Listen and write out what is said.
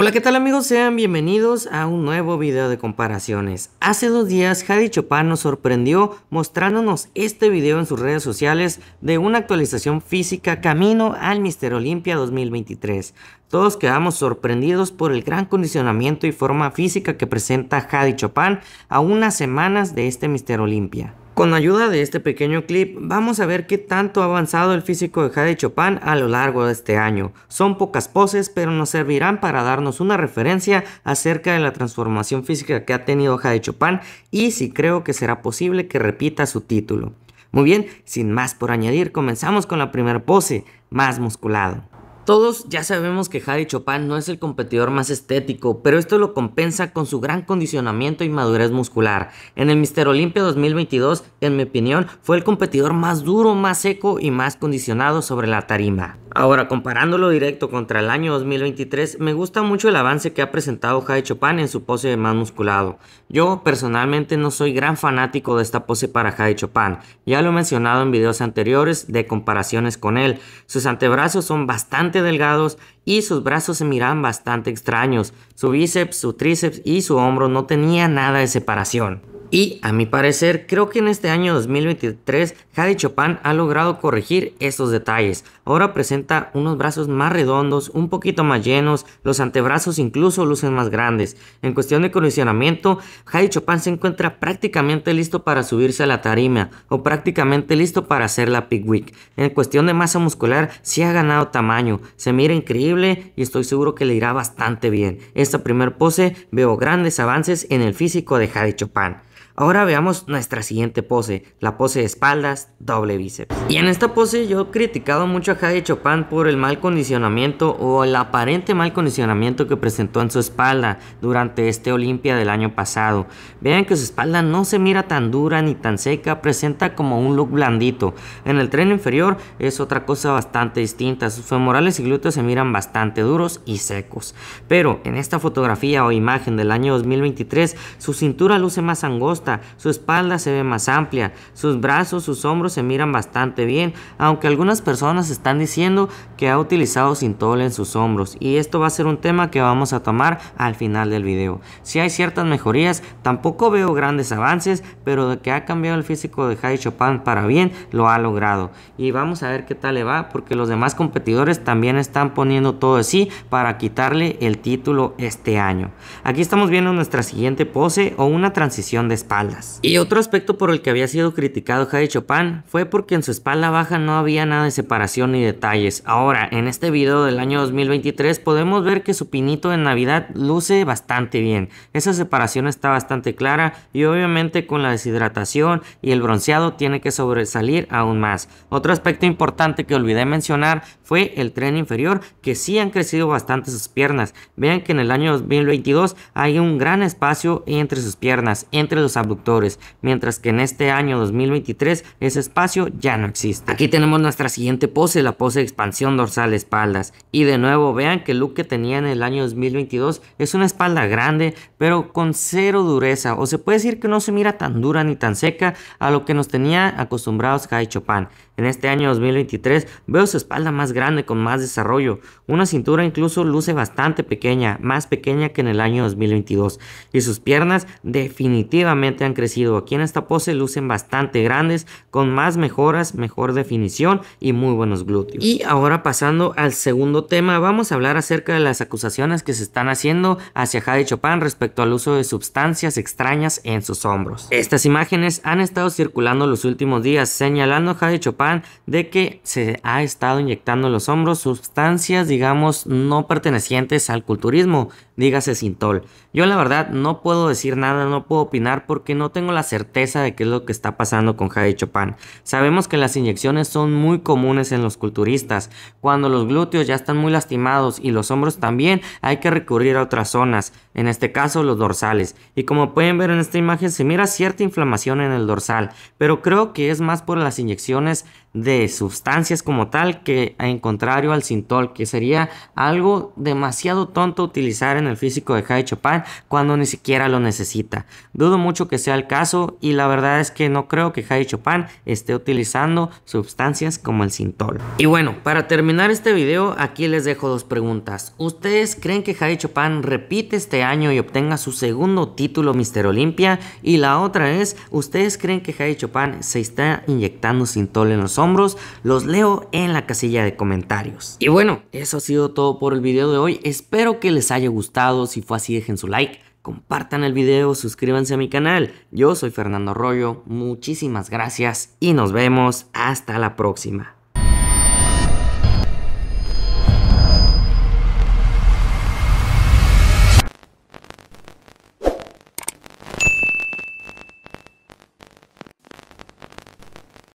Hola, ¿qué tal amigos? Sean bienvenidos a un nuevo video de comparaciones. Hace dos días, Hadi Chopin nos sorprendió mostrándonos este video en sus redes sociales de una actualización física camino al Mister Olympia 2023. Todos quedamos sorprendidos por el gran condicionamiento y forma física que presenta Hadi Chopin a unas semanas de este Mister Olympia. Con ayuda de este pequeño clip vamos a ver qué tanto ha avanzado el físico de Jade Chopin a lo largo de este año. Son pocas poses pero nos servirán para darnos una referencia acerca de la transformación física que ha tenido Jade Chopin y si creo que será posible que repita su título. Muy bien, sin más por añadir, comenzamos con la primera pose, más musculado. Todos ya sabemos que Harry Chopin no es el competidor más estético, pero esto lo compensa con su gran condicionamiento y madurez muscular. En el Mister Olympia 2022, en mi opinión, fue el competidor más duro, más seco y más condicionado sobre la tarima. Ahora, comparándolo directo contra el año 2023, me gusta mucho el avance que ha presentado Jai Chopin en su pose de más musculado. Yo personalmente no soy gran fanático de esta pose para Jai Chopin, ya lo he mencionado en videos anteriores de comparaciones con él. Sus antebrazos son bastante delgados y sus brazos se miran bastante extraños. Su bíceps, su tríceps y su hombro no tenían nada de separación. Y a mi parecer, creo que en este año 2023, Hadi Chopin ha logrado corregir estos detalles. Ahora presenta unos brazos más redondos, un poquito más llenos, los antebrazos incluso lucen más grandes. En cuestión de condicionamiento, Hadi Chopin se encuentra prácticamente listo para subirse a la tarima o prácticamente listo para hacer la Pig Week. En cuestión de masa muscular, sí ha ganado tamaño, se mira increíble y estoy seguro que le irá bastante bien. Esta primer pose veo grandes avances en el físico de Hadi Chopin. Ahora veamos nuestra siguiente pose, la pose de espaldas, doble bíceps. Y en esta pose yo he criticado mucho a Jade Chopin por el mal condicionamiento o el aparente mal condicionamiento que presentó en su espalda durante este Olimpia del año pasado. Vean que su espalda no se mira tan dura ni tan seca, presenta como un look blandito. En el tren inferior es otra cosa bastante distinta, sus femorales y glúteos se miran bastante duros y secos. Pero en esta fotografía o imagen del año 2023, su cintura luce más angosta su espalda se ve más amplia, sus brazos, sus hombros se miran bastante bien, aunque algunas personas están diciendo que ha utilizado cintol en sus hombros y esto va a ser un tema que vamos a tomar al final del video. Si hay ciertas mejorías, tampoco veo grandes avances, pero de que ha cambiado el físico de Jai Chopin para bien, lo ha logrado. Y vamos a ver qué tal le va, porque los demás competidores también están poniendo todo de sí para quitarle el título este año. Aquí estamos viendo nuestra siguiente pose o una transición de espalda. Y otro aspecto por el que había sido criticado Jade Chopin fue porque en su espalda baja no había nada de separación ni detalles. Ahora, en este video del año 2023 podemos ver que su pinito de Navidad luce bastante bien. Esa separación está bastante clara y obviamente con la deshidratación y el bronceado tiene que sobresalir aún más. Otro aspecto importante que olvidé mencionar fue el tren inferior que sí han crecido bastante sus piernas. Vean que en el año 2022 hay un gran espacio entre sus piernas, entre los abdominales mientras que en este año 2023 ese espacio ya no existe. Aquí tenemos nuestra siguiente pose, la pose de expansión dorsal espaldas. Y de nuevo vean que el look que tenía en el año 2022 es una espalda grande, pero con cero dureza, o se puede decir que no se mira tan dura ni tan seca a lo que nos tenía acostumbrados Kai Chopin. En este año 2023 veo su espalda más grande con más desarrollo, una cintura incluso luce bastante pequeña, más pequeña que en el año 2022 y sus piernas definitivamente han crecido. Aquí en esta pose lucen bastante grandes con más mejoras, mejor definición y muy buenos glúteos. Y ahora pasando al segundo tema, vamos a hablar acerca de las acusaciones que se están haciendo hacia Jade Chopin respecto al uso de sustancias extrañas en sus hombros. Estas imágenes han estado circulando los últimos días señalando a Jade Chopin de que se ha estado inyectando en los hombros sustancias, digamos, no pertenecientes al culturismo, dígase Sintol. Yo la verdad no puedo decir nada, no puedo opinar porque no tengo la certeza de qué es lo que está pasando con Jade Chopin. Sabemos que las inyecciones son muy comunes en los culturistas. Cuando los glúteos ya están muy lastimados y los hombros también, hay que recurrir a otras zonas. En este caso los dorsales. Y como pueden ver en esta imagen se mira cierta inflamación en el dorsal, pero creo que es más por las inyecciones de sustancias como tal que en contrario al Sintol, que sería algo demasiado tonto utilizar en el físico de Jai Chopin cuando ni siquiera lo necesita. Dudo mucho que sea el caso y la verdad es que no creo que Jai Chopin esté utilizando sustancias como el Sintol. Y bueno, para terminar este video aquí les dejo dos preguntas. ¿Ustedes creen que Jai Chopin repite este año y obtenga su segundo título Mister Olimpia? Y la otra es, ¿ustedes creen que Jai Chopin se está inyectando Sintol en los hombros, los leo en la casilla de comentarios. Y bueno, eso ha sido todo por el video de hoy. Espero que les haya gustado. Si fue así, dejen su like. Compartan el video, suscríbanse a mi canal. Yo soy Fernando Arroyo, muchísimas gracias y nos vemos hasta la próxima.